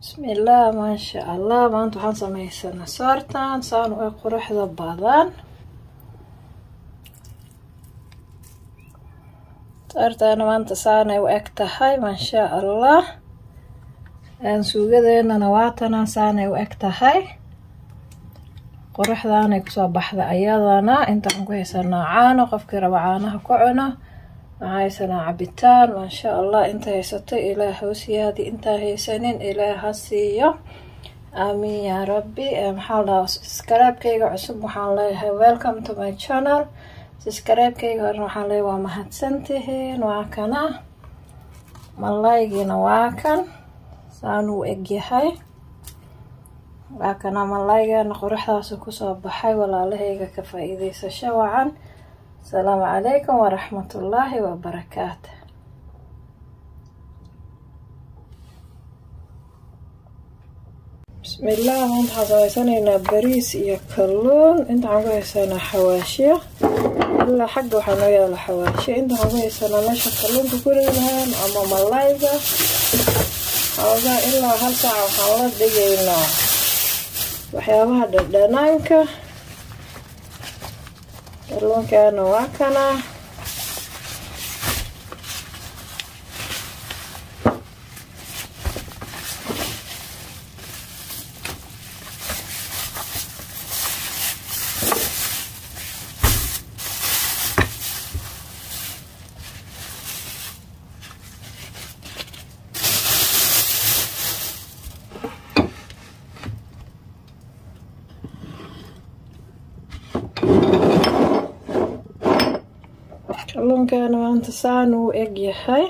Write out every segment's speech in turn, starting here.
bismillaah maasha allah maanta waxaan sameysanaa soortan saan u eg quruxda badan. Soortana maanta saanay u eg tahay maasha allah suugadeenana waatana saanay u eg tahay. Quruxdaanay ku soo baxda ayadana. Intaan ku haysanaa caano qofkii raba caanaha ku cuno waxaa haysanaa cabitaan maasha allah inta haysato ilaah hoosyaadi intaa haysanin ilaah ha siiyo. Aamiin yaa rabbi. Maxaa la dhahaa saskaraabkayga cusub waxaan leeyahay welcome to my channel. Saskaraabkayga horena waxaan leeyahay waa mahadsantihiin waa kana. Malaygiina waa kan saanuu egyahay waa kana malaygeena quruxdaasu ku soo baxay walaalahayga ka faa-iideysasho wacan asalaamu calaykum waraxmatullaahi wabarakaatu bismillaah waxaan sameysanaynaa bariis iyo kalluun. Inta waxaan ku haysanaa xawaashiyo ilaa xagga waxaa noo yaalla xawaashiyo inta waxaan ku haysanaa meesha kalluunka ku leedahaan ama malayga xoogaa ilaa hal saaca waxaan la dhigaynaa. Waxyaabaha dhadhanaanka kalluunkaana waa kana kalluunkaana maanta saan uu eg yahay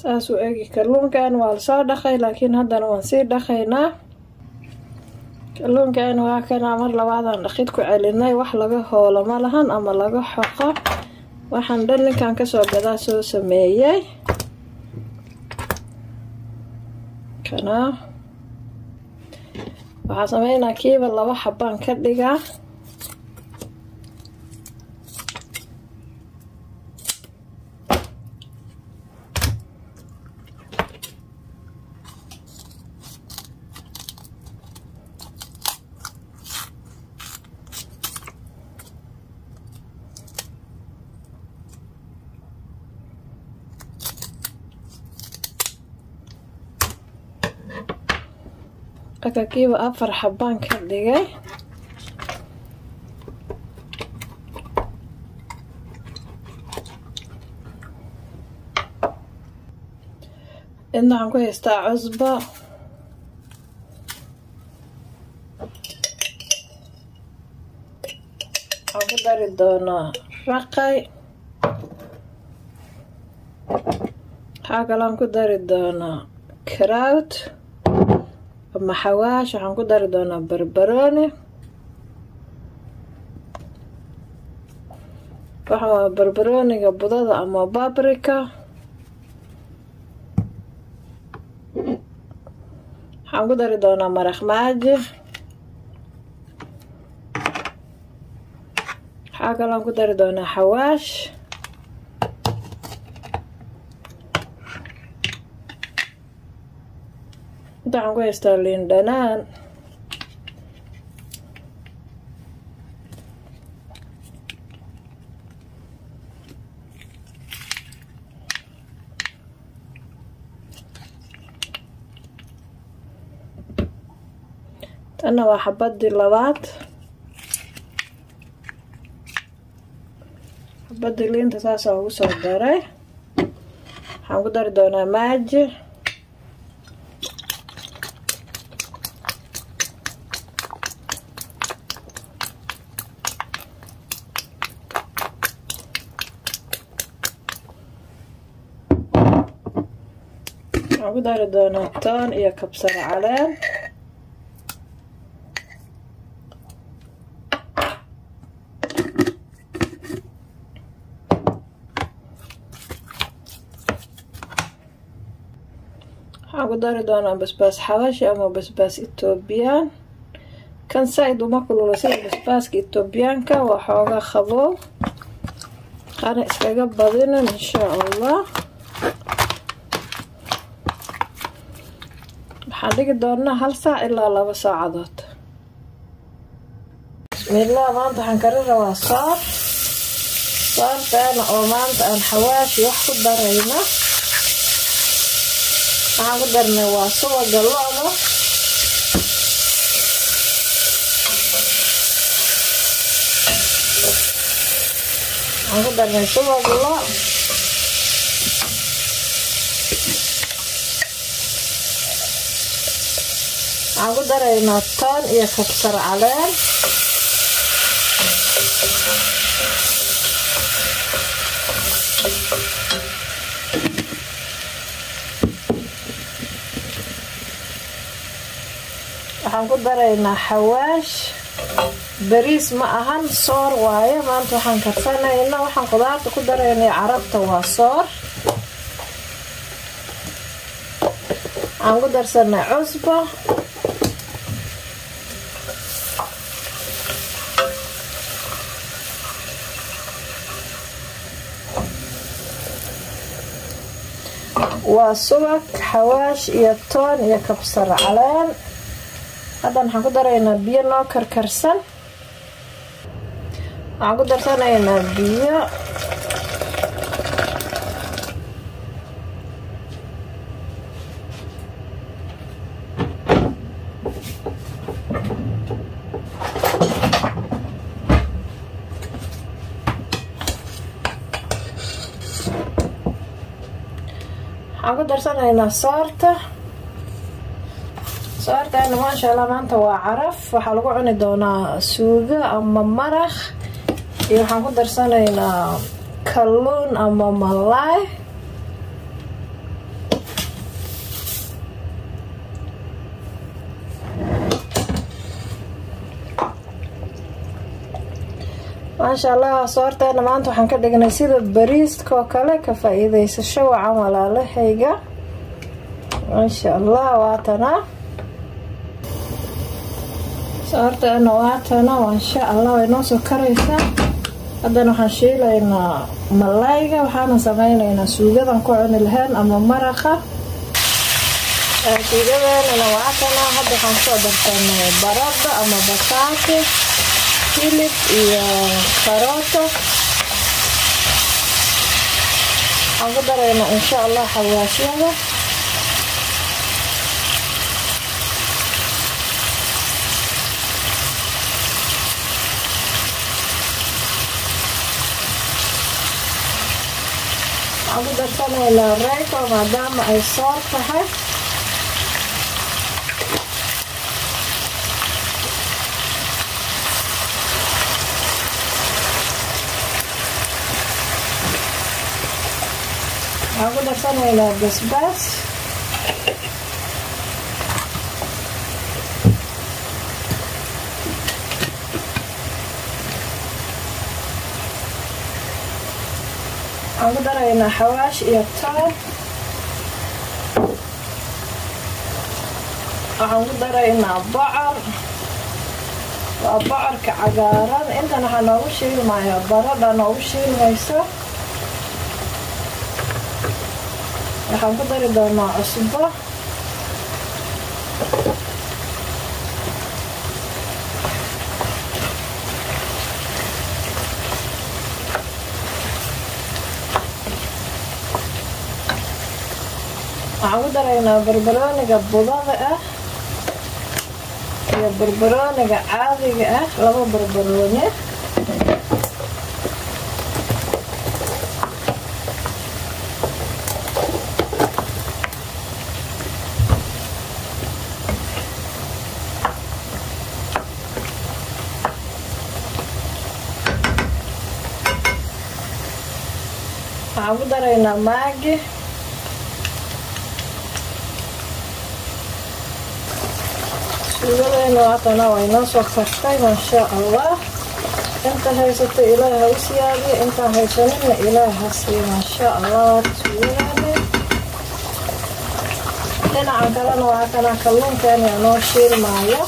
saasuu egi kalluunkan waa la soo dhaqay laakiin haddana waan sii dhaqaynaa kalluunkan waa kanaa mar labaadaan dhaqid ku celinay wax laga hoolo ma lahan ama laga xoqo waxaan dhan ninkan ka soo gadaa soo sameeyey كنا وحاسمين أكيد والله وحبان كدقة. أتاكيب أفر حبان كدقي إن عم كويستا عزبة عم كداري دونا رقي حاكا لأن كداري دونا كراوت ama xawaash waxaan ku dari doonaa barbarooni. Waxa waa barbarooniga budada ama babrika waxaan ku dari doonaa maraq maaji. Waxaa kaloon ku dari doonaa xawaash waxaan ku haystaa liin dhanaan tanna waa xabadii labaad xabadii liinta saasaa ugu soo daray waxaan ku dari doonaa maaji waxaan ku dari doonaa toon iyo kabsar caleen waxaan ku dari doonaa basbaas xabashi ama basbaas etoobiyaan kan saa-id uma kulula sida basbaaska etoobiyaanka waa xoogaa qaboow hana iskaga badinin insha allah waxaan dhigi doonaa hal saac ilaa laba saacadood. Bismiillah maanta waxaan kari rabaa soor. Soortaana oo maanta aan xawaashi wax ku darayna waxaan ku darnay waa subaga lo-da. Waxaan ku darnay subag lo waxaan ku daraynaa toon iyo kabsar caleen waxaan ku daraynaa xawaash bariis ma ahan soor waaye maanta waxaan karsanayna waxaan qudaarta ku daraynay carabta waa soor. Waxaan ku darsanay cusbo waa subag xawaash iyo toon iyo kabsar caleen. Haddan waxaan ku daraynaa biyo noo karkarsan. Waxaan ku darsanaynaa biyo waxaan ku darsanaynaa soorta soortaana maasha allah maanta waa caraf waxaa lagu cuni doonaa suugo ama maraq iyo waxaan ku darsanaynaa kalluun ama malaay maasha allah soorteena maanta waxaan ka dhignay sida bariiskaoo kale ka faa-iideysasho walaalahayga maasha allah waatana. Soorteena waatana insha allah way noo soo karaysaa. Haddana waxaan shiilaynaa malayga waxaana sameynaynaa suugadan ku cuni lahayn ama maraqa. Suugadeenana waatana. Hadda waxaan ku soo darsanay barada ama bataati hilib iyo karooto waxaan ku daraynaa insha allah xawaashyada. Waxaan ku darsanaynaa reyko maadaama ay soor tahay waxaan ku darsanaynaa basbaas waxaan ku daraynaa xawaash iyo toon waxaan ku daraynaa bocor waa bocorka cagaaran intan waxaa noogu shiilmaya baradha noogu shiilmayso waxaan ku dari doonaa cusbo waxaan ku daraynaa barbarooniga budada ah iyo barbarooniga caadiga ah laba barbarooni waxaan ku daraynaa maagi suugadeena waatana way noo soo kartay maasha allah inta haysato ilaah ha u siyaadiyo intaan haysanina ilaah ha siiyo maasha allah waata suugadeena dhinacan kalena waa kana kalluunkeena noo shiilmaayo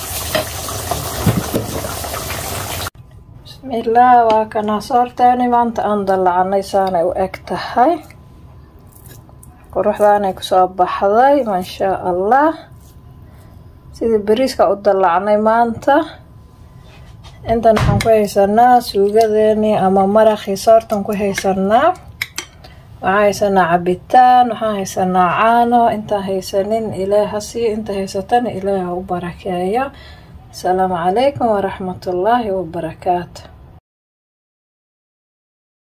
bismillaah waa kana soorteeni maanta aan dalacanay saanay u eg tahay quruxdaanay ku soo baxday maashaa allah sidii bariiska u dalacnay maanta. Intan waxaan ku haysanaa suugadeeni ama maraqii soortan ku haysanaa waxaan haysanaa cabitaan waxaan haysanaa caano intaan haysanin ilaah ha siiyo inta haysatana ilaah u barakeeyo. Asalaamu calaykum waraxmatullaahi wabarakaatu